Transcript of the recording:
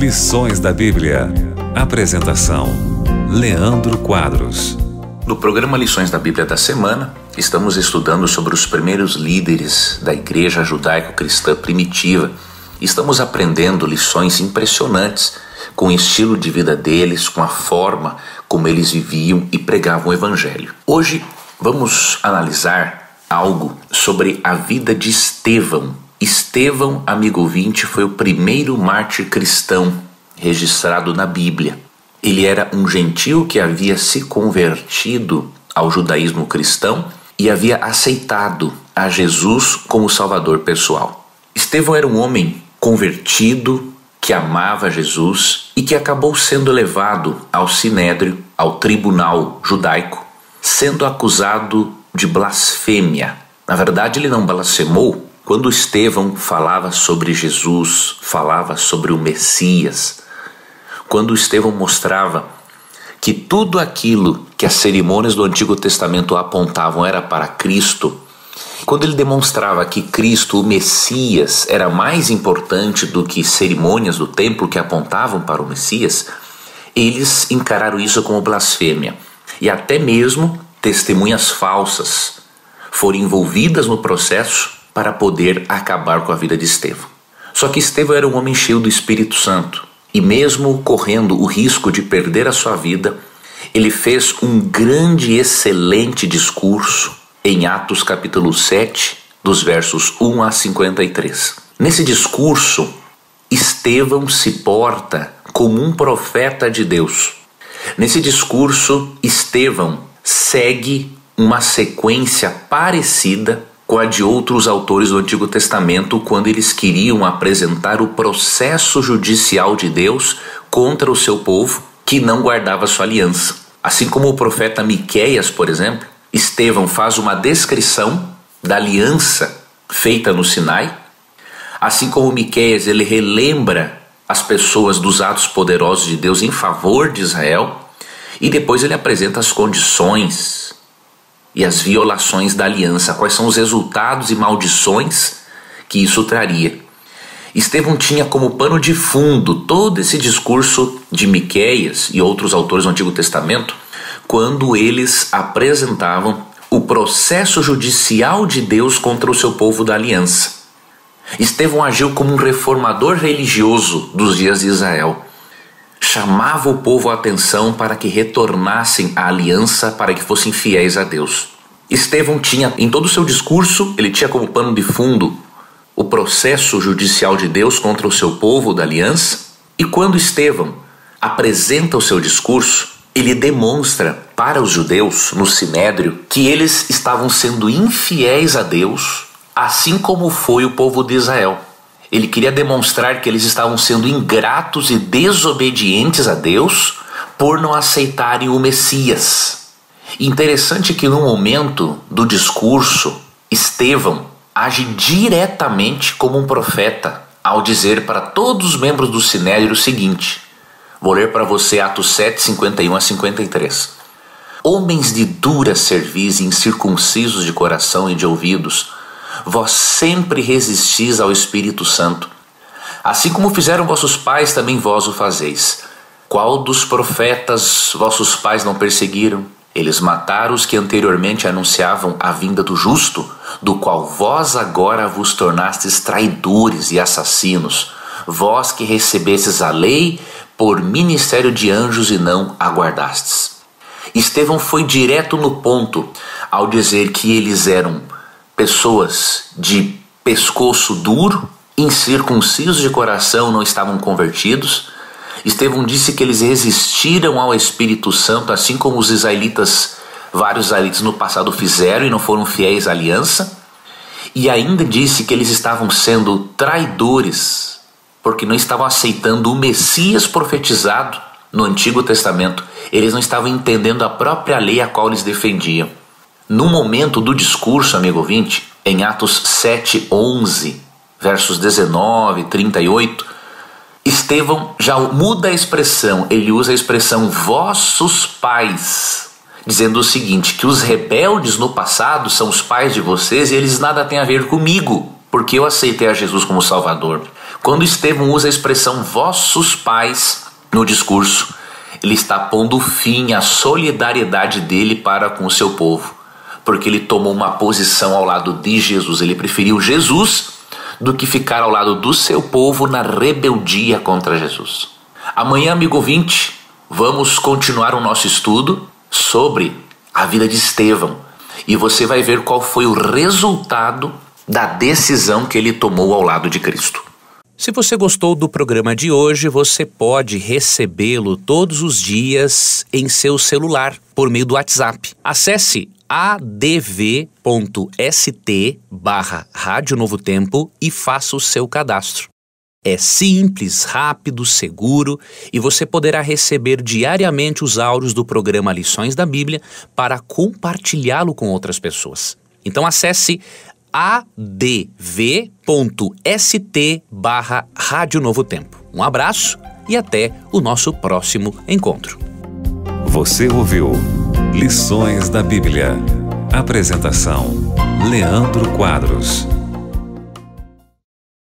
Lições da Bíblia. Apresentação: Leandro Quadros. No programa Lições da Bíblia da Semana, estamos estudando sobre os primeiros líderes da igreja judaico-cristã primitiva. Estamos aprendendo lições impressionantes com o estilo de vida deles, com a forma como eles viviam e pregavam o Evangelho. Hoje vamos analisar algo sobre a vida de Estevão. Estevão, amigo ouvinte, foi o primeiro mártir cristão registrado na Bíblia. Ele era um gentil que havia se convertido ao judaísmo cristão e havia aceitado a Jesus como Salvador pessoal. Estevão era um homem convertido que amava Jesus e que acabou sendo levado ao sinédrio, ao tribunal judaico, sendo acusado de blasfêmia. Na verdade, ele não blasfemou quando Estevão falava sobre Jesus, falava sobre o Messias, quando Estevão mostrava que tudo aquilo que as cerimônias do Antigo Testamento apontavam era para Cristo, quando ele demonstrava que Cristo, o Messias, era mais importante do que cerimônias do templo que apontavam para o Messias, eles encararam isso como blasfêmia. E até mesmo testemunhas falsas foram envolvidas no processo para poder acabar com a vida de Estevão. Só que Estevão era um homem cheio do Espírito Santo e, mesmo correndo o risco de perder a sua vida, ele fez um grande e excelente discurso em Atos capítulo 7, dos versos 1 a 53. Nesse discurso, Estevão se porta como um profeta de Deus. Nesse discurso, Estevão segue uma sequência parecida com a de outros autores do Antigo Testamento quando eles queriam apresentar o processo judicial de Deus contra o seu povo que não guardava sua aliança. Assim como o profeta Miqueias, por exemplo, Estevão faz uma descrição da aliança feita no Sinai, assim como Miqueias ele relembra as pessoas dos atos poderosos de Deus em favor de Israel, e depois ele apresenta as condições e as violações da aliança, quais são os resultados e maldições que isso traria. Estevão tinha como pano de fundo todo esse discurso de Miqueias e outros autores do Antigo Testamento, quando eles apresentavam o processo judicial de Deus contra o seu povo da aliança. Estevão agiu como um reformador religioso dos dias de Israel chamava o povo a atenção para que retornassem à aliança, para que fossem fiéis a Deus. Estevão tinha, em todo o seu discurso, ele tinha como pano de fundo o processo judicial de Deus contra o seu povo da aliança. E quando Estevão apresenta o seu discurso, ele demonstra para os judeus no sinédrio que eles estavam sendo infiéis a Deus, assim como foi o povo de Israel. Ele queria demonstrar que eles estavam sendo ingratos e desobedientes a Deus por não aceitarem o Messias. Interessante que no momento do discurso, Estevão age diretamente como um profeta ao dizer para todos os membros do Sinédrio o seguinte: vou ler para você Atos 7, 51 a 53. Homens de dura cerviz incircuncisos de coração e de ouvidos, vós sempre resistis ao Espírito Santo. Assim como fizeram vossos pais, também vós o fazeis. Qual dos profetas vossos pais não perseguiram? Eles mataram os que anteriormente anunciavam a vinda do justo, do qual vós agora vos tornastes traidores e assassinos, vós que recebestes a lei por ministério de anjos e não aguardastes. Estevão foi direto no ponto ao dizer que eles eram pessoas de pescoço duro, incircuncisos de coração, não estavam convertidos. Estevão disse que eles resistiram ao Espírito Santo, assim como os israelitas, vários israelitas no passado fizeram e não foram fiéis à aliança. E ainda disse que eles estavam sendo traidores, porque não estavam aceitando o Messias profetizado no Antigo Testamento. Eles não estavam entendendo a própria lei a qual eles defendiam. No momento do discurso, amigo ouvinte, em Atos 7, 11, versos 19 e 38, Estevão já muda a expressão, ele usa a expressão vossos pais, dizendo o seguinte: que os rebeldes no passado são os pais de vocês e eles nada têm a ver comigo. porque eu aceitei a Jesus como Salvador. Quando Estevão usa a expressão vossos pais no discurso, ele está pondo fim à solidariedade dele para com o seu povo, porque ele tomou uma posição ao lado de Jesus. Ele preferiu Jesus do que ficar ao lado do seu povo na rebeldia contra Jesus. Amanhã, amigo ouvinte, vamos continuar o nosso estudo sobre a vida de Estevão e você vai ver qual foi o resultado da decisão que ele tomou ao lado de Cristo. Se você gostou do programa de hoje, você pode recebê-lo todos os dias em seu celular por meio do WhatsApp. Acesse adv.st barra Rádio Novo Tempo e faça o seu cadastro. É simples, rápido, seguro e você poderá receber diariamente os áudios do programa Lições da Bíblia para compartilhá-lo com outras pessoas. Então acesse adv.st barra Rádio Novo Tempo. Um abraço e até o nosso próximo encontro. Você ouviu Lições da Bíblia. Apresentação: Leandro Quadros.